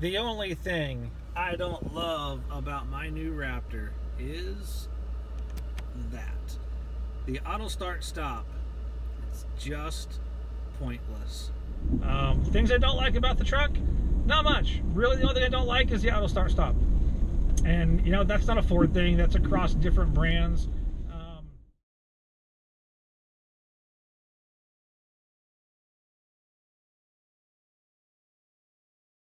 The only thing I don't love about my new Raptor is that. The auto start stop. It's just pointless. Um, things I don't like about the truck, not much. Really, the only thing I don't like is the auto start stop. And you know that's not a Ford thing. That's across different brands.